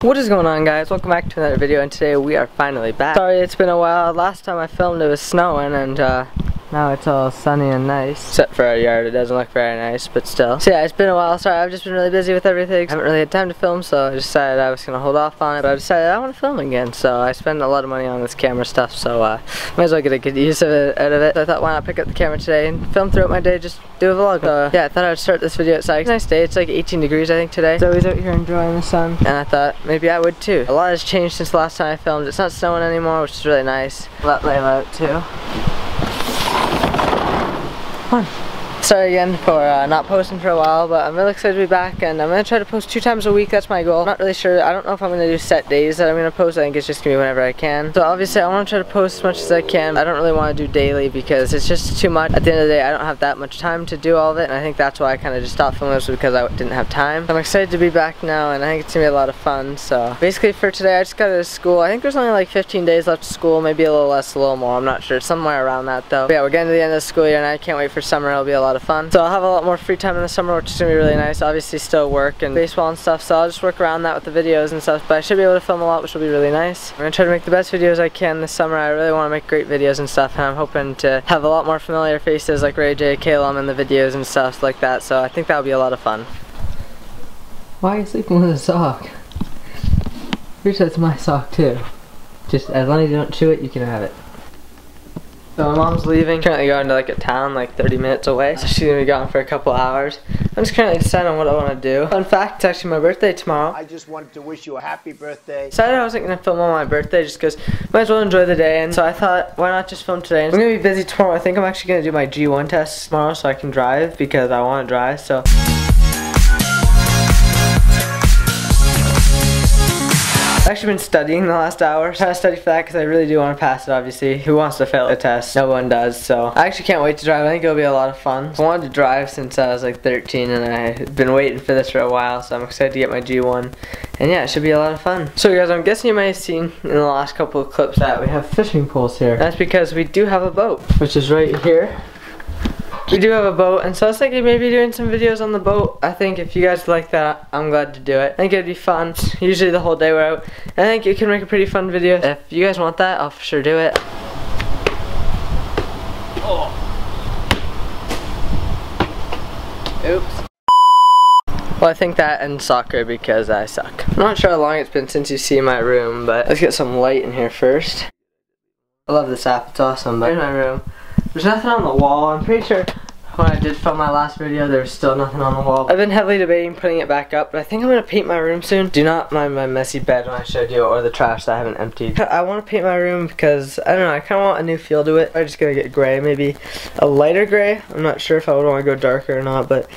What is going on guys? Welcome back to another video and today we are finally back. Sorry it's been a while. Last time I filmed it was snowing and uh, now it's all sunny and nice. Except for our yard, it doesn't look very nice, but still. So yeah, it's been a while. Sorry, I've just been really busy with everything. I haven't really had time to film, so I decided I was gonna hold off on it. But I decided I want to film again, so I spend a lot of money on this camera stuff, so uh, might as well get a good use of it, out of it. So I thought why not pick up the camera today and film throughout my day, just do a vlog. So yeah, I thought I would start this video outside. It's a nice day. It's like 18 degrees I think today. So he's out here enjoying the sun, and I thought maybe I would too. A lot has changed since the last time I filmed. It's not snowing anymore, which is really nice. Let layout too. Fun. Sorry again for uh, not posting for a while, but I'm really excited to be back and I'm going to try to post two times a week, that's my goal. I'm not really sure, I don't know if I'm going to do set days that I'm going to post, I think it's just going to be whenever I can. So obviously I want to try to post as much as I can. I don't really want to do daily because it's just too much. At the end of the day, I don't have that much time to do all of it and I think that's why I kind of just stopped filming this because I didn't have time. I'm excited to be back now and I think it's going to be a lot of fun. So basically for today, I just got out of school. I think there's only like 15 days left of school, maybe a little less, a little more, I'm not sure. Somewhere around that though. But yeah, we're getting to the end of the school year and I can't wait for summer. It'll be a lot of fun. So I'll have a lot more free time in the summer, which is gonna be really nice. Obviously still work and baseball and stuff, so I'll just work around that with the videos and stuff, but I should be able to film a lot, which will be really nice. I'm gonna try to make the best videos I can this summer. I really wanna make great videos and stuff, and I'm hoping to have a lot more familiar faces like Ray J, Kalum in the videos and stuff like that, so I think that'll be a lot of fun. Why are you sleeping with a sock? Here's that's my sock too. Just as long as you don't chew it, you can have it. So my mom's leaving, currently going to like a town like 30 minutes away, so she's gonna be gone for a couple hours. I'm just currently deciding on what I want to do. Fun fact, it's actually my birthday tomorrow. I just wanted to wish you a happy birthday. Decided I wasn't gonna film on my birthday just because might as well enjoy the day, and so I thought, why not just film today? I'm gonna be busy tomorrow. I think I'm actually gonna do my G1 test tomorrow so I can drive because I want to drive. So. Actually been studying the last hour. Trying to study for that because I really do want to pass it, obviously. Who wants to fail a test? No one does, so. I actually can't wait to drive. I think it'll be a lot of fun. I wanted to drive since I was like 13 and I've been waiting for this for a while, so I'm excited to get my G1. And yeah, it should be a lot of fun. So guys, I'm guessing you might have seen in the last couple of clips that we have fishing poles here. That's because we do have a boat, which is right here. We do have a boat, and so I was thinking maybe doing some videos on the boat. I think if you guys like that, I'm glad to do it. I think it'd be fun. Usually the whole day we're out. I think you can make a pretty fun video. If you guys want that, I'll for sure do it. Oh. Oops. Well, I think that ends soccer because I suck. I'm not sure how long it's been since you see my room, but let's get some light in here first. I love this app, it's awesome. But here's my room. There's nothing on the wall. I'm pretty sure when I did film my last video, there was still nothing on the wall. I've been heavily debating putting it back up, but I think I'm gonna paint my room soon. Do not mind my messy bed when I showed you, or the trash that I haven't emptied. I want to paint my room because, I don't know, I kind of want a new feel to it. I'm just gonna get gray, maybe a lighter gray. I'm not sure if I would want to go darker or not, but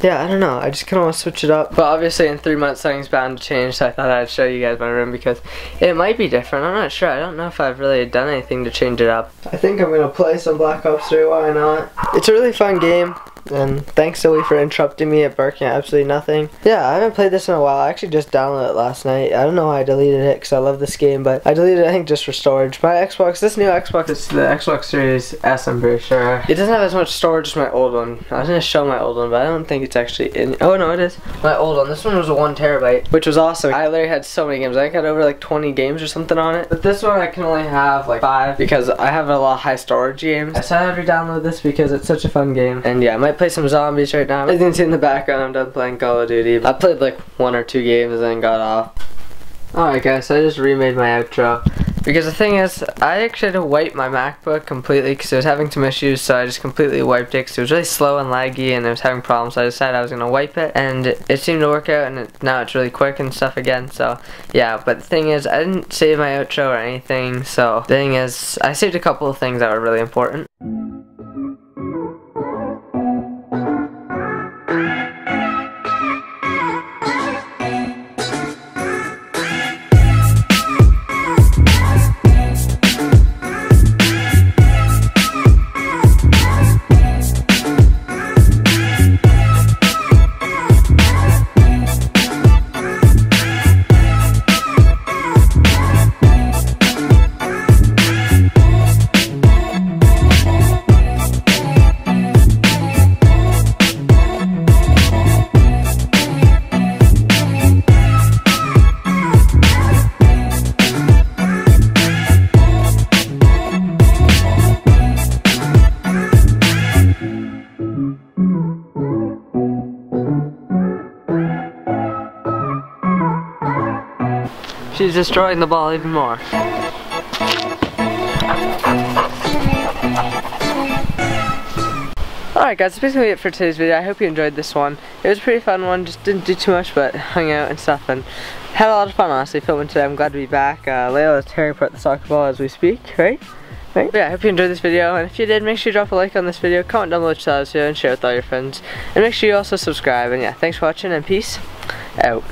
yeah, I don't know. I just kind of want to switch it up. But obviously in three months, something's bound to change, so I thought I'd show you guys my room because it might be different. I'm not sure. I don't know if I've really done anything to change it up. I think I'm gonna play some Black Ops 3, why not? It's a really fun game. And thanks Zoe for interrupting me at barking at absolutely nothing. Yeah, I haven't played this in a while. I actually just downloaded it last night. I don't know why I deleted it because I love this game, but I deleted it I think just for storage. My Xbox, this new Xbox is the Xbox Series S, I'm pretty sure. It doesn't have as much storage as my old one. I was gonna show my old one, but I don't think it's actually in. Oh no, it is. My old one. This one was a one terabyte, which was awesome. I literally had so many games. I think I had over like 20 games or something on it. But this one I can only have like five because I have a lot of high storage games. I decided to download this because it's such a fun game. And yeah, might play some zombies right now. As you can see in the background, I'm done playing Call of Duty. I played like one or two games and then got off. Oh, Alright guys, so I just remade my outro. Because the thing is, I actually had to wipe my MacBook completely because it was having some issues, so I just completely wiped it because it was really slow and laggy and it was having problems, so I decided I was going to wipe it, and it seemed to work out, and it, now it's really quick and stuff again, so yeah, but the thing is, I didn't save my outro or anything, so the thing is, I saved a couple of things that were really important. She's destroying the ball even more. Alright guys, that's basically it for today's video. I hope you enjoyed this one. It was a pretty fun one, just didn't do too much but hung out and stuff and had a lot of fun honestly filming today. I'm glad to be back. Uh, Layla is tearing apart the soccer ball as we speak, right? Right? Yeah, I hope you enjoyed this video and if you did, make sure you drop a like on this video, comment down below what you thought of and share with all your friends. And make sure you also subscribe and yeah, thanks for watching and peace out.